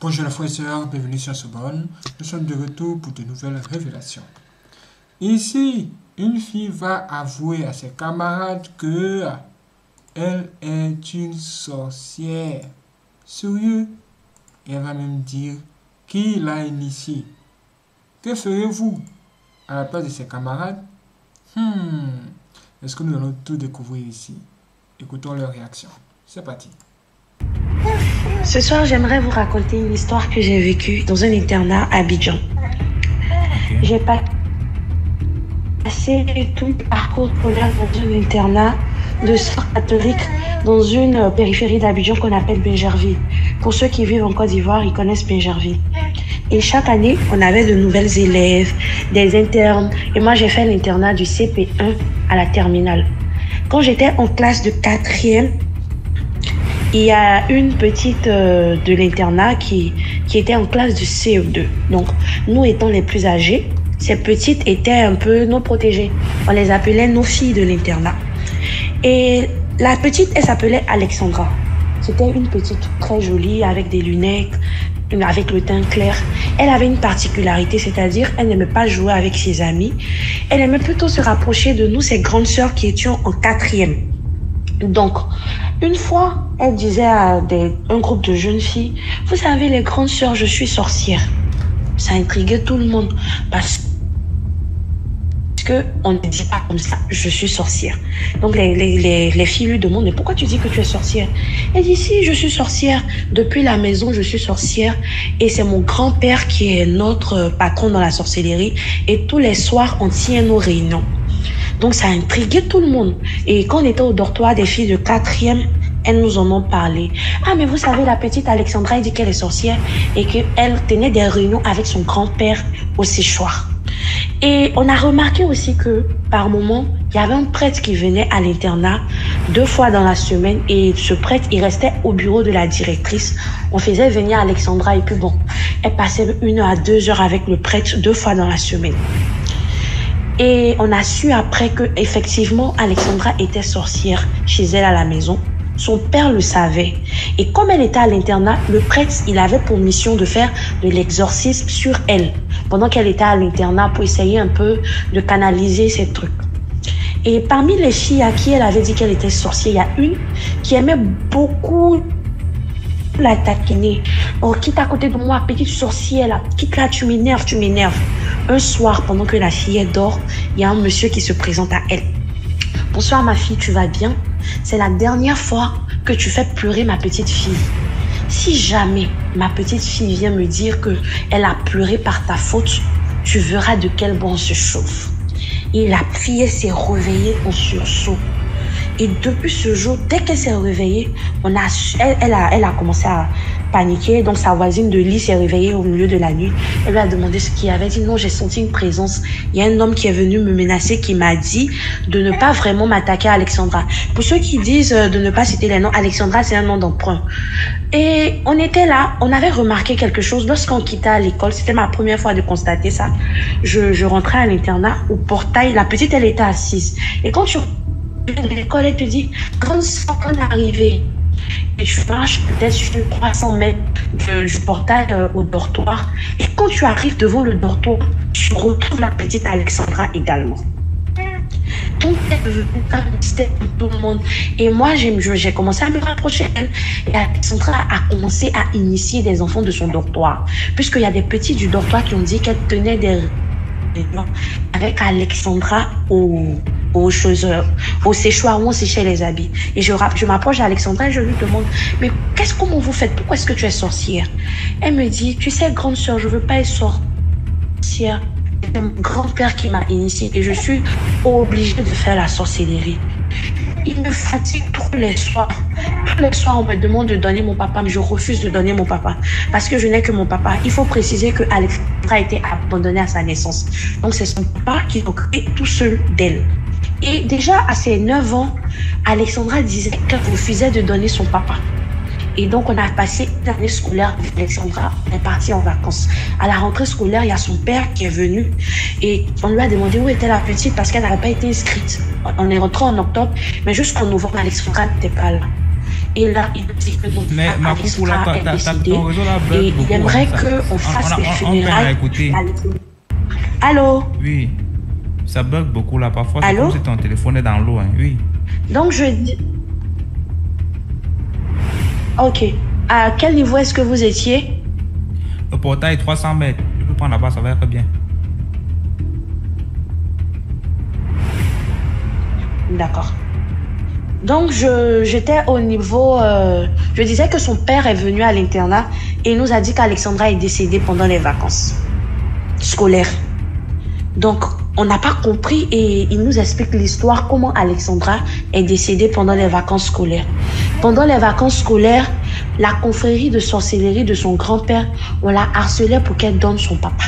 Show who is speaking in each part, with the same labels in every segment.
Speaker 1: Bonjour les frères et sœurs, bienvenue sur Sorbonne. Nous sommes de retour pour de nouvelles révélations. Ici, une fille va avouer à ses camarades que elle est une sorcière. Sérieux? Elle va même dire qui l'a initiée. Que ferez-vous? À la place de ses camarades? Hmm. Est-ce que nous allons tout découvrir ici? Écoutons leur réaction. C'est parti.
Speaker 2: Ce soir, j'aimerais vous raconter une histoire que j'ai vécue dans un internat à Abidjan. J'ai passé tout le parcours scolaire dans un internat de sœurs catholiques dans une périphérie d'Abidjan qu'on appelle Benjerville. Pour ceux qui vivent en Côte d'Ivoire, ils connaissent Benjerville. Et chaque année, on avait de nouvelles élèves, des internes. Et moi, j'ai fait l'internat du CP1 à la terminale. Quand j'étais en classe de quatrième, il y a une petite euh, de l'internat qui, qui était en classe de CE2. Donc, nous étant les plus âgés, ces petites étaient un peu nos protégées. On les appelait nos filles de l'internat. Et la petite, elle s'appelait Alexandra. C'était une petite très jolie avec des lunettes, avec le teint clair. Elle avait une particularité, c'est-à-dire elle n'aimait pas jouer avec ses amis. Elle aimait plutôt se rapprocher de nous, ses grandes sœurs qui étions en quatrième. Donc, une fois, elle disait à un groupe de jeunes filles, vous savez, les grandes sœurs, je suis sorcière. Ça intriguait tout le monde parce que on ne dit pas comme ça, je suis sorcière. Donc les, les, les, filles lui demandent, mais pourquoi tu dis que tu es sorcière? Elle dit, si, je suis sorcière. Depuis la maison, je suis sorcière. Et c'est mon grand-père qui est notre patron dans la sorcellerie. Et tous les soirs, on tient nos réunions. Donc ça a intrigué tout le monde. Et quand on était au dortoir des filles de quatrième, elles nous en ont parlé. Ah, mais vous savez, la petite Alexandra, elle dit qu'elle est sorcière et qu'elle tenait des réunions avec son grand-père au séchoir. Et on a remarqué aussi que par moment, il y avait un prêtre qui venait à l'internat deux fois dans la semaine et ce prêtre, il restait au bureau de la directrice. On faisait venir Alexandra et puis bon, elle passait une à deux heures avec le prêtre deux fois dans la semaine. Et on a su après que effectivement Alexandra était sorcière chez elle à la maison. Son père le savait. Et comme elle était à l'internat, le prêtre, il avait pour mission de faire de l'exorcisme sur elle pendant qu'elle était à l'internat pour essayer un peu de canaliser ces trucs. Et parmi les filles à qui elle avait dit qu'elle était sorcière, il y a une qui aimait beaucoup la taquiner. Oh, quitte à côté de moi, petite sorcière, là, quitte là, tu m'énerves, tu m'énerves. Un soir, pendant que la fille dort, il y a un monsieur qui se présente à elle. Bonsoir ma fille, tu vas bien? C'est la dernière fois que tu fais pleurer ma petite fille. Si jamais ma petite fille vient me dire que elle a pleuré par ta faute, tu verras de quel bon se chauffe. Et la fille s'est réveillée en sursaut. Et depuis ce jour, dès qu'elle s'est réveillée, on a, elle, a, elle a commencé à paniquer. Donc sa voisine de lit s'est réveillée au milieu de la nuit. Elle lui a demandé ce qu'il y avait. dit non, j'ai senti une présence. Il y a un homme qui est venu me menacer qui m'a dit de ne pas vraiment m'attaquer à Alexandra. Pour ceux qui disent euh, de ne pas citer les noms, Alexandra c'est un nom d'emprunt. Et on était là, on avait remarqué quelque chose lorsqu'on quittait l'école. C'était ma première fois de constater ça. Je, je rentrais à l'internat au portail. La petite elle était assise. Et quand tu de l'école, elle te dit, quand on est arrivé, et tu marches peut-être sur 300 mètres du, portail euh, au dortoir. Et quand tu arrives devant le dortoir, tu retrouves la petite Alexandra également. Donc, c'était tout le monde. Et moi, j'ai commencé à me rapprocher d'elle. Et Alexandra a commencé à initier des enfants de son dortoir. Puisqu'il y a des petits du dortoir qui ont dit qu'elle tenait des avec Alexandra au, aux choses, au séchoir où on séchait les habits. Et je, je m'approche d'Alexandra et je lui demande, mais qu'est-ce comment vous faites? Pourquoi est-ce que tu es sorcière? Elle me dit, tu sais, grande soeur, je veux pas être sorcière. C'est mon grand-père qui m'a initiée et je suis obligée de faire la sorcellerie. Il me fatigue tous les soirs. Tous les soirs, on me demande de donner mon papa, mais je refuse de donner mon papa parce que je n'ai que mon papa. Il faut préciser que Alexandra a été abandonnée à sa naissance. Donc, c'est son papa qui s'occupe tout seul d'elle. Et déjà à ses 9 ans, Alexandra disait qu'elle refusait de donner son papa. Et donc, on a passé l'année scolaire avec Alexandra. On est parti en vacances. À la rentrée scolaire, il y a son père qui est venu et on lui a demandé où était la petite parce qu'elle n'avait pas été inscrite. On est rentré en octobre, mais jusqu'en novembre, Alexandra n'était pas là. Et là, il dit que mon
Speaker 3: Mais
Speaker 2: frère
Speaker 3: ma coucou, là,
Speaker 2: Alexandra est Et il aimerait
Speaker 3: hein,
Speaker 2: qu'on
Speaker 3: On-
Speaker 2: fasse
Speaker 3: à
Speaker 2: funérailles. Allô?
Speaker 3: Oui. Ça bug beaucoup là. Parfois, c'est comme si ton téléphone est dans l'eau. Hein. Oui.
Speaker 2: Donc, je dis. Ok. À quel niveau est-ce que vous étiez?
Speaker 3: Le portail 300 mètres. Je peux prendre là-bas, ça va être bien.
Speaker 2: D'accord. Donc, je, j'étais au niveau. euh, je disais que son père est venu à l'internat et il nous a dit qu'Alexandra est décédée pendant les vacances scolaires. Donc, on n'a pas compris et il nous explique l'histoire, comment Alexandra est décédée pendant les vacances scolaires. Pendant les vacances scolaires, la confrérie de sorcellerie de son grand-père, on la harcelait pour qu'elle donne son papa.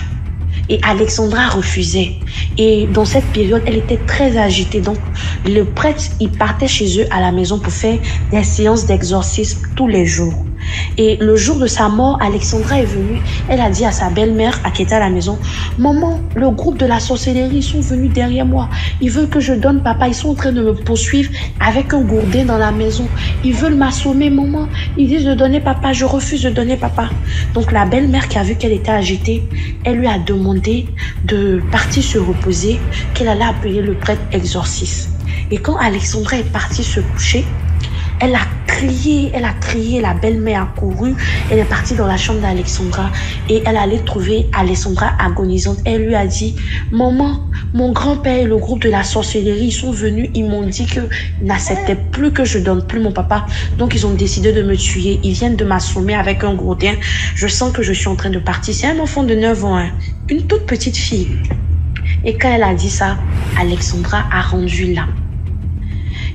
Speaker 2: Et Alexandra refusait. Et dans cette période, elle était très agitée. Donc, le prêtre, il partait chez eux à la maison pour faire des séances d'exorcisme tous les jours. Et le jour de sa mort, Alexandra est venue. Elle a dit à sa belle-mère, à qui était à la maison, Maman, le groupe de la sorcellerie, ils sont venus derrière moi. Ils veulent que je donne papa. Ils sont en train de me poursuivre avec un gourdin dans la maison. Ils veulent m'assommer, maman. Ils disent de donner papa. Je refuse de donner papa. Donc la belle-mère qui a vu qu'elle était agitée, elle lui a demandé de partir se reposer, qu'elle allait appeler le prêtre exorciste. Et quand Alexandra est partie se coucher, elle a crié, elle a crié, la belle-mère a couru, elle est partie dans la chambre d'Alexandra et elle allait trouver Alexandra agonisante. Elle lui a dit, maman, mon grand-père et le groupe de la sorcellerie, ils sont venus, ils m'ont dit qu'ils n'acceptaient plus que je donne plus mon papa. Donc ils ont décidé de me tuer. Ils viennent de m'assommer avec un gourdin. Je sens que je suis en train de partir. C'est un enfant de 9 ans, hein. une toute petite fille. Et quand elle a dit ça, Alexandra a rendu l'âme.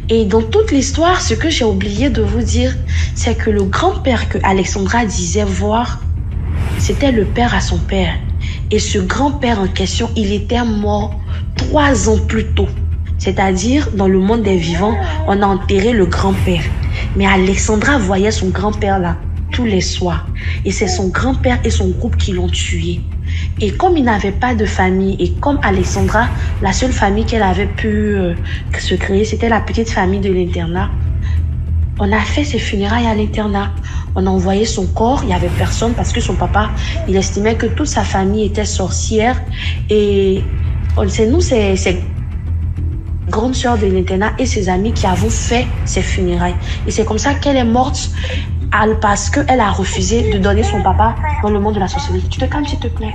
Speaker 2: Et dans toute l'histoire, ce que j'ai oublié de vous dire, c'est que le grand-père que Alexandra disait voir, c'était le père à son père. Et ce grand-père en question, il était mort trois ans plus tôt. C'est-à-dire, dans le monde des vivants, on a enterré le grand-père. Mais Alexandra voyait son grand-père là, tous les soirs. Et c'est son grand-père et son groupe qui l'ont tué. Et comme il n'avait pas de famille, et comme Alexandra, la seule famille qu'elle avait pu euh, se créer, c'était la petite famille de l'internat, on a fait ses funérailles à l'internat. On a envoyé son corps, il n'y avait personne parce que son papa, il estimait que toute sa famille était sorcière. Et on- c'est nous, c'est grande sœur de l'internat et ses amis qui avons fait ses funérailles. Et c'est comme ça qu'elle est morte parce qu'elle a refusé de donner son papa dans le monde de la sorcellerie. Tu te calmes, s'il te plaît.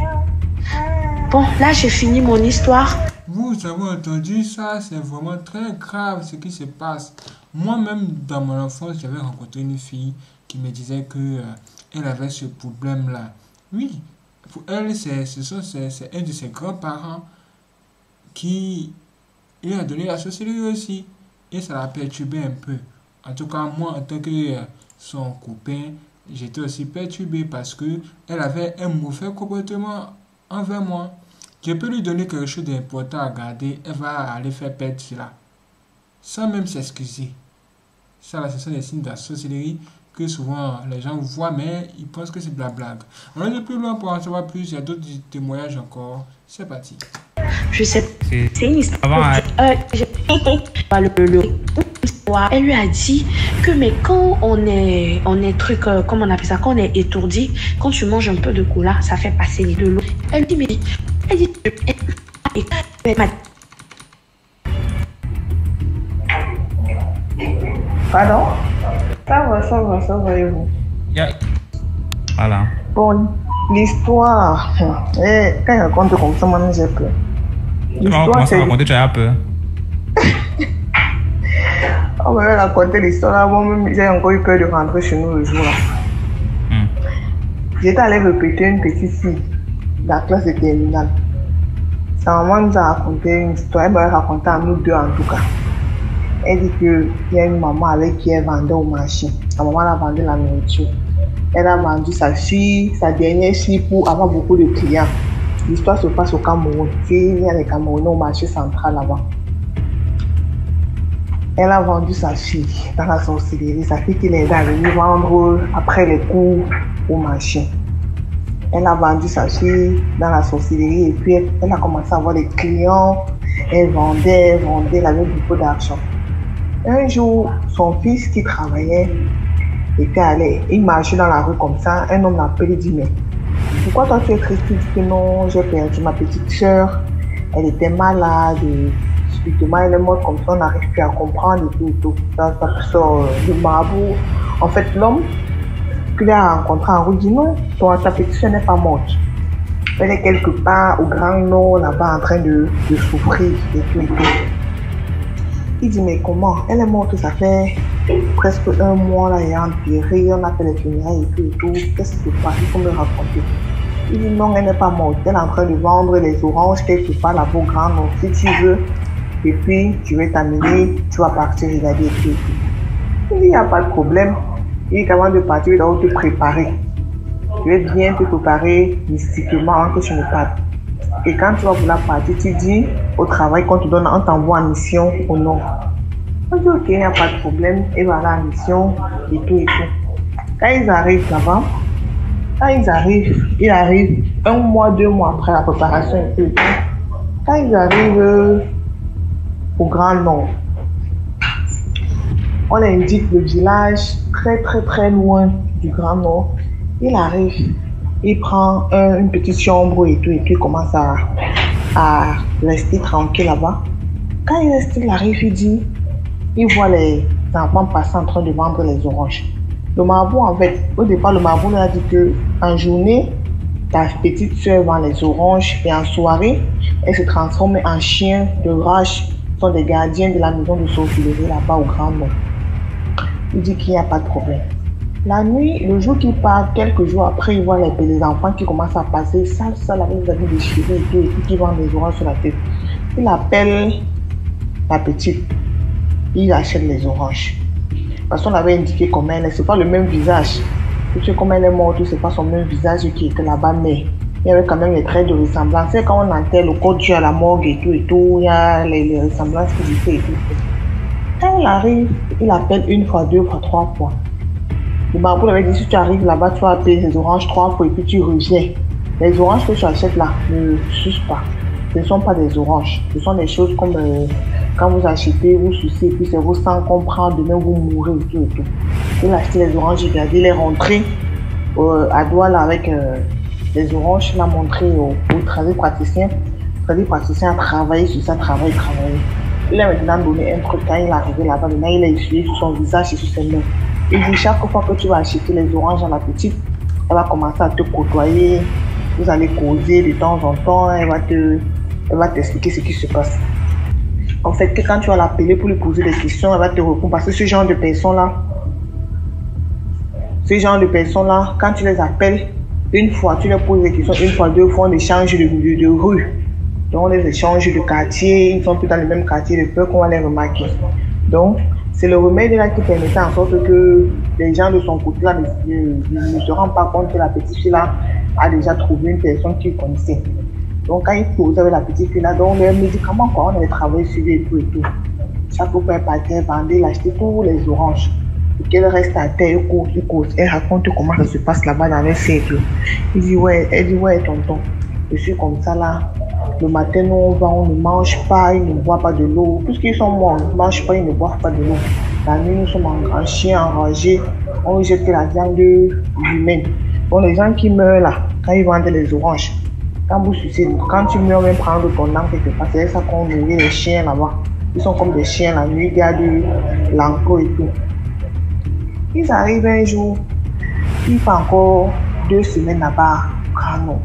Speaker 2: Bon, là, j'ai fini mon histoire.
Speaker 1: Vous avez entendu ça, c'est vraiment très grave ce qui se passe. Moi-même, dans mon enfance, j'avais rencontré une fille qui me disait que euh, elle avait ce problème-là. Oui, pour elle, c'est ce un de ses grands-parents qui lui a donné la sorcellerie aussi. Et ça l'a perturbé un peu. En tout cas, moi, en tant que euh, son copain, j'étais aussi perturbé parce que elle avait un mauvais comportement envers moi. Je peux lui donner quelque chose d'important à garder, elle va aller faire perdre cela. Sans même s'excuser. Ça, là, ce sont des signes de la sorcellerie que souvent les gens voient, mais ils pensent que c'est de la blague. On va aller plus loin pour en savoir plus. Il y a d'autres témoignages encore. C'est parti.
Speaker 2: Je sais
Speaker 3: C'est
Speaker 2: C'est une histoire.
Speaker 3: Avant, hein.
Speaker 2: Euh, le- Elle lui a dit que mais quand on est on est truc euh, comment on appelle ça quand on est étourdi quand tu manges un peu de cola ça fait passer de l'eau. Elle dit mais elle dit
Speaker 4: Pardon? Ça va, ça va, ça va et vous?
Speaker 3: Y a- Voilà.
Speaker 4: Bon, l'histoire, eh, quand il raconte comme ça, moi j'ai peur. L'histoire, c'est...
Speaker 3: raconter, tu as peur?
Speaker 4: On m'avait raconté l'histoire là, moi-même j'ai encore eu peur de rentrer chez nous le jour là.
Speaker 3: Hmm.
Speaker 4: J'étais allée répéter une petite fille de la classe de terminale. Sa maman nous a raconté une histoire, elle m'avait raconté à nous deux en tout cas. Elle dit qu'il y a une maman avec qui elle vendait au marché. La maman a vendu la nourriture. Elle a vendu sa fille, sa dernière fille pour avoir beaucoup de clients. L'histoire se passe au Cameroun. Il y a les Camerounais au marché central là-bas. Elle a vendu sa fille dans la sorcellerie, sa fille qui l'aidait à venir vendre après les cours au marché. Elle a vendu sa fille dans la sorcellerie et puis elle, a commencé à avoir des clients. Elle vendait, elle vendait, elle avait beaucoup d'argent. Un jour, son fils qui travaillait était allé, il marchait dans la rue comme ça, un homme l'appelle, il dit, mais pourquoi toi tu es triste? Il dit que non, j'ai perdu ma petite soeur, elle était malade, elle est morte comme ça, on n'arrive plus à comprendre et tout, et tout. Ça, ça sort du marabout. En fait, l'homme qu'il a rencontré en rue dit non, toi, ta n'est pas morte. Elle est quelque part au Grand Nord, là-bas, en train de, de souffrir et tout et tout. Il dit, mais comment? Elle est morte, ça fait presque un mois, là, elle est enterrée, on a fait les funérailles et tout et tout. Qu'est-ce qui se passe? Il faut me raconter. Il dit, non, elle n'est pas morte. Elle est en train de vendre les oranges quelque part là-bas au Grand Nord. Si tu veux, et puis tu vas t'amener, tu vas partir regarder et tout et. Il dit, il n'y a pas de problème. Il dit, avant de partir, il doit te préparer. Tu vais bien te préparer mystiquement avant que tu ne partes. Et quand tu vas vouloir partir, tu dis au travail qu'on te donne, on t'envoie en mission au nord. On dit ok, il n'y a pas de problème, et voilà en mission et tout et tout. Quand ils arrivent là-bas, quand ils arrivent, ils arrivent un mois, deux mois après la préparation et tout et. Quand ils arrivent Grand Nord, on indique le village très très très loin du Grand Nord. Il arrive, il prend un- une petite chambre et tout, et puis commence à, rester tranquille là-bas. Quand il reste, arrive, il dit, il voit les enfants passer en train de vendre les oranges. Le marabout, en fait, au départ, le marabout lui a dit que en journée, ta petite soeur vend les oranges et en soirée, elle se transforme en chien de rage. Sont des gardiens de la maison de sorcellerie là-bas au Grand Nord. Il dit qu'il n'y a pas de problème. La nuit, le jour qu'il part, quelques jours après, il voit les, enfants qui commencent à passer, sale, sale, avec des habits déchirés et tout, et puis qui vendent des oranges sur la tête. Il appelle la petite. Il achète les oranges. Parce qu'on avait indiqué comment elle est. C'est pas le même visage. Sais, comme elle est morte, c'est pas son même visage qui était là-bas, mais il y avait quand même les traits de ressemblance. C'est quand on enterre le corps Dieu à la morgue et tout et tout, il y a les, les ressemblances qui se fait et tout. Quand il arrive, il appelle une fois, deux fois, trois fois. Le marabout avait dit si tu arrives là-bas, tu vas payer les oranges trois fois et puis tu reviens. Les oranges que tu achètes là ne sucent pas. Ce ne sont pas des oranges. Ce sont des choses comme euh, quand vous achetez, vous sucez puis c'est vos sangs qu'on prend, demain vous mourrez et tout et tout. Il a acheté les oranges, il a dit, il est rentré euh, à Douala avec euh, les oranges, il a montré au, au travail praticien. Le travail praticien a travaillé sur ça, travaillé, travaillé. Il a maintenant donné un truc quand il est arrivé là-bas. Maintenant, il a essuyé sur son visage et sur ses mains. Il dit chaque fois que tu vas acheter les oranges à la petite, elle va commencer à te côtoyer. Vous allez causer de temps en temps. Elle va te, elle va t'expliquer ce qui se passe. En fait, que quand tu vas l'appeler pour lui poser des questions, elle va te répondre. Parce que ce genre de personnes-là, ce genre de personnes-là, quand tu les appelles, une fois, tu leur poses des questions, une fois, deux fois, on échange de, de, rue. Donc, on les échange de quartier, ils sont plus dans le même quartier de peur qu'on va les remarquer. Donc, c'est le remède là qui permettait en sorte que les gens de son côté là ne, ne- ne se rendent pas compte que la petite fille là a déjà trouvé une personne qu'il connaissait. Donc, quand il posait avec la petite fille là, donc, les médicaments, quoi, on avait travaillé sur et tout et tout. Chaque fois qu'elle partait, elle vendait, elle achetait tous les oranges. Qu'elle reste à terre, elle cause, elle cause. Elle raconte comment ça se passe là-bas dans les cercles. Il dit, ouais, elle dit, ouais, tonton, je suis comme ça là. Le matin, nous, on va, on ne mange pas, ils ne boivent pas de l'eau. Puisqu'ils sont morts, ils ne mangent pas, ils ne boivent pas de l'eau. La nuit, nous sommes en chien enragé. On jette la viande humaine. Bon, les gens qui meurent là, quand ils vendent les oranges, quand vous sucez, quand tu meurs, même prendre ton âme quelque part, c'est ça qu'on nourrit les chiens là-bas. Ils sont comme des chiens la nuit, gardent l'enclos et tout. Ils arrivent un jour, il fait encore deux semaines là-bas, Grano.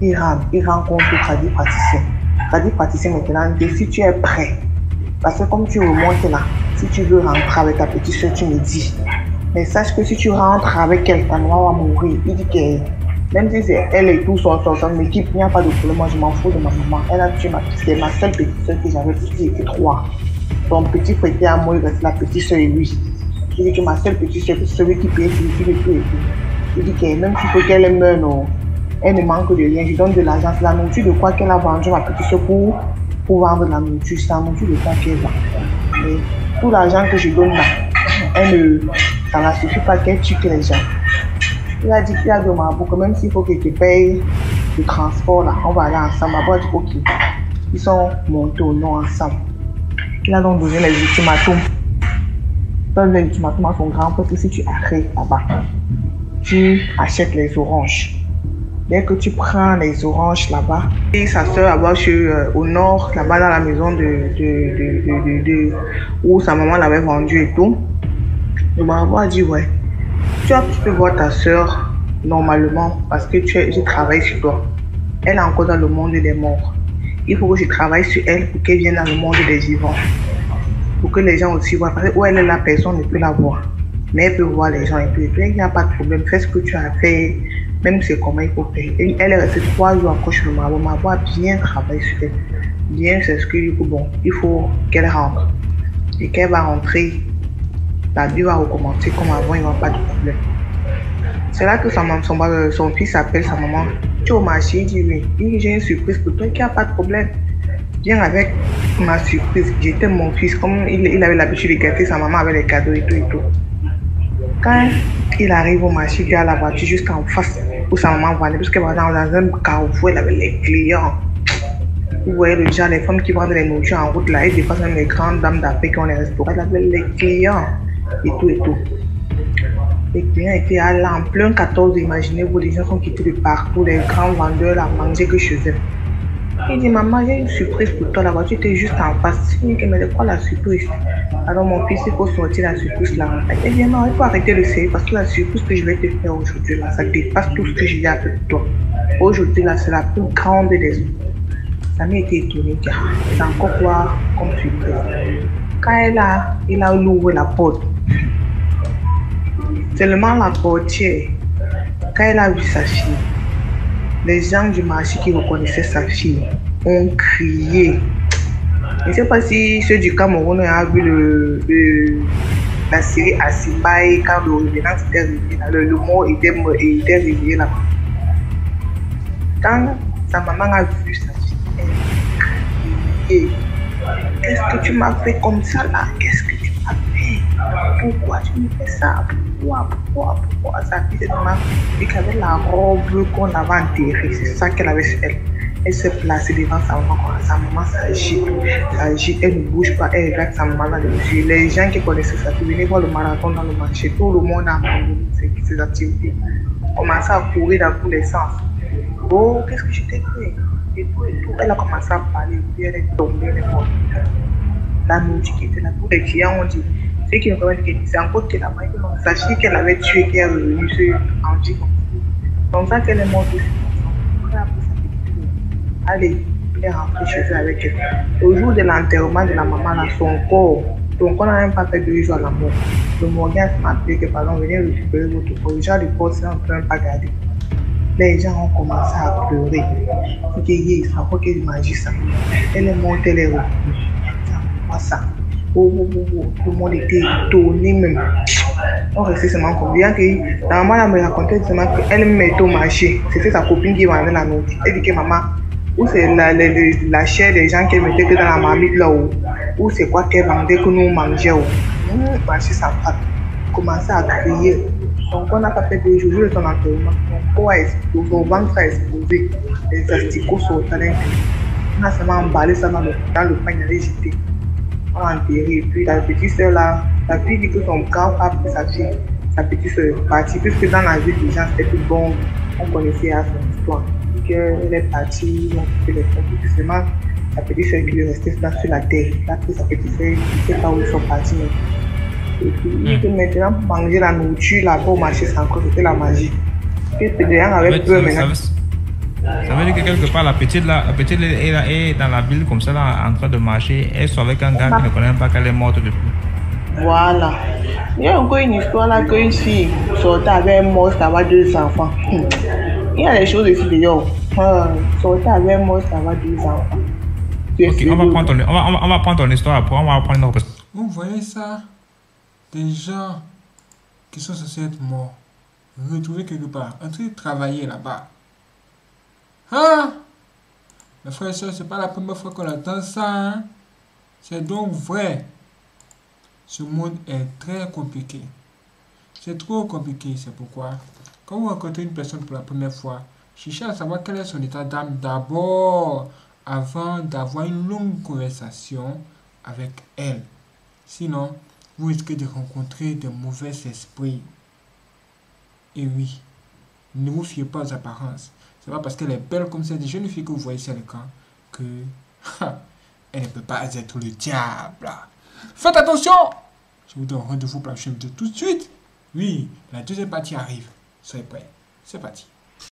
Speaker 4: Il rentre, il rencontre le tradit praticien. Le tradit praticien maintenant dit si tu es prêt, parce que comme tu remontes là, si tu veux rentrer avec ta petite soeur, tu me dis. Mais sache que si tu rentres avec elle, ta noix va mourir. Il dit que même si c'est elle et tout son, son, équipe, il n'y a pas de problème. Moi, je m'en fous de ma maman. Elle a tué ma C'est ma seule petite soeur que j'avais, qu'il était trois. Son petit frère à moi, il reste la petite soeur et lui. Il dit que ma seule petite soeur, celui qui paye celui qui et tout. Il dit que même s'il faut qu'elle meure, non, elle ne manque de rien. Je donne de l'argent. C'est la nourriture de quoi qu'elle a vendu ma petite soeur pour, pour vendre la nourriture. C'est la nourriture de quoi qu'elle vend. Et tout l'argent que je donne là, elle ne, ça ne suffit pas qu'elle tue les gens. Il a dit qu'il a demandé que même s'il faut qu'il te paye le transport là, on va aller ensemble. Maman a dit ok. Ils sont montés au nom ensemble. Il a donc donné les ultimatums. Donne ultimatum à son grand-père que si tu arrives là-bas, tu achètes les oranges. Dès que tu prends les oranges là-bas, et sa soeur là-bas euh, au nord, là-bas dans la maison de, de, de, de, où sa maman l'avait vendu et tout, le marabout a dit ouais, tu, as, tu peux voir ta soeur normalement parce que tu, je travaille sur toi. Elle est encore dans le monde des morts. Il faut que je travaille sur elle pour qu'elle vienne dans le monde des vivants. Pour que les gens aussi voient. Parce que où elle est la personne ne peut la voir. Mais elle peut voir les gens et puis, il n'y a pas de problème. Fais ce que tu as fait. Même c'est comment il faut faire. elle est restée trois jours encore chez le marabout. Ma a bien travaillé sur elle. Bien, c'est ce que du bon, il faut qu'elle rentre. Et qu'elle va rentrer. La vie va recommencer comme avant, il n'y aura pas de problème. C'est là que son, son, son fils appelle sa maman. Tu es au marché, il dit oui. J'ai une surprise pour toi, il n'y a pas de problème. Avec ma surprise. J'étais mon fils. Comme il, avait l'habitude de gâter sa maman avec les cadeaux et tout et tout. Quand il arrive au marché, il a la voiture juste en face où sa maman vendait, parce qu'elle va dans un carrefour, elle avait les clients. Vous voyez genre, les femmes qui vendent les nourritures en route là, et des fois même les grandes dames d'après qui ont les restaurants, elle avait les clients et tout et tout. Les clients étaient là en plein 14, imaginez-vous, les gens sont quittés de partout, les grands vendeurs à manger que chez eux. Il dit, maman, j'ai une surprise pour toi, la voiture était juste en face. Il dit, mais de quoi la surprise? Alors mon fils, il faut sortir la surprise là. Il dit, non, il faut arrêter de série parce que la surprise que je vais te faire aujourd'hui là, ça dépasse tout ce que j'ai pour toi. Aujourd'hui là, c'est la plus grande des autres. Ça m'a été étonné, c'est encore quoi comme surprise. Quand elle a, il a ouvert la porte, Seulement la portière, quand elle a vu sa fille, les gens du marché qui reconnaissaient sa fille ont crié. Je ne sais pas si ceux du Cameroun ont vu la série Asibai quand le revenant était réveillé, le, le mot était, était réveillé là. Quand sa maman a vu sa fille, elle a crié. Qu'est-ce que tu m'as fait comme ça là? Qu'est-ce que Pourquoi tu me fais ça? Pourquoi Pourquoi Pourquoi? Ma fille qui avait la robe qu'on avait enterrée. C'est ça qu'elle avait sur elle. Elle s'est placée devant sa maman. Sa maman s'agit. S'agit. Elle ne bouge pas. Elle regarde sa maman dans les yeux. Les gens qui connaissaient sa fille venaient voir le marathon dans le marché. Tout le monde a abandonné ses activités. Commençait à courir dans tous les sens. Oh, qu'est-ce que je t'ai fait? Et tout, et tout. Elle a commencé à parler, puis elle est tombée, elle est. La nourriture qui était là, tous les clients ont dit, ceux qui ne connaissent pas, c'est qu'elle a pas été Sachez qu'elle avait tué, qu'elle est revenue sur Angie. Comme ça qu'elle est morte. Allez, elle est rentrée chez elle avec elle. Au jour de l'enterrement de la maman, là, son corps, donc on n'a même pas fait deux jours à la mort. Le Morgan m'a appelé que pardon, venez récupérer votre corps. Les gens du corps, c'est en train de pas garder les gens ont commencé à pleurer. Dit, ça qu'elle magie ça. Elle est montée les revenue. Ça. Oh, oh, oh, oh, Tout le monde était étonné même. On restait seulement comme bien que la maman me racontait seulement qu'elle mettait au marché. C'était sa copine qui vendait la nourriture. Elle dit que maman, ou c'est la, la, la, chair des gens qu'elle mettait que dans la marmite là-haut, ou c'est quoi qu'elle vendait que nous mangeons. Mmh, marché sa femme commençait à crier. Donc on n'a pas fait deux jours de son enterrement. Son corps a explosé, son ventre a explosé, les asticots sont à l'intérieur. On a seulement emballé ça dans le, dans le pain, il. L'a enterré. Puis la petite soeur là, la fille dit que son grand a pris sa fille, sa petite soeur est partie, puisque dans la vie des gens c'était tout bon, on connaissait à son histoire. Elle est partie, on fait les tout seulement la petite soeur qui lui restait là sur la terre. Là, sa petite soeur, il ne sait pas où ils sont partis. Et puis, il dit maintenant, manger la nourriture là-bas au marché, c'est encore, c'était la magie. Et puis, les gens avaient peur maintenant.
Speaker 3: Ça veut dire que quelque part, la petite, là, la petite est, là, est dans la ville comme ça, là, en train de marcher. Elle soit avec un gars qui ne connaît pas qu'elle est morte depuis.
Speaker 4: Voilà. Il y a encore une histoire là qu'une fille sortait avec un monstre avec deux enfants. Il y a des choses ici d'ailleurs. Sortait avec un monstre avec deux enfants.
Speaker 3: Ok, on va, prendre ton, on, va, on va prendre ton histoire après, on va prendre notre.
Speaker 1: Vous voyez ça des gens qui sont censés être morts, retrouvés quelque part, en train de travailler là-bas. Hein? Mes frères et soeurs, c'est pas la première fois qu'on entend ça. Hein? C'est donc vrai. Ce monde est très compliqué. C'est trop compliqué, c'est pourquoi. Quand vous rencontrez une personne pour la première fois, cherchez à savoir quel est son état d'âme d'abord, avant d'avoir une longue conversation avec elle. Sinon, vous risquez de rencontrer de mauvais esprits. Et oui, ne vous fiez pas aux apparences. C'est pas parce qu'elle est belle comme cette jeune fille que vous voyez sur l'écran que elle ne peut pas être le diable. Faites attention Je vous donne rendez-vous pour la chaîne de tout de suite. Oui, la deuxième partie arrive. Soyez prêts. C'est parti.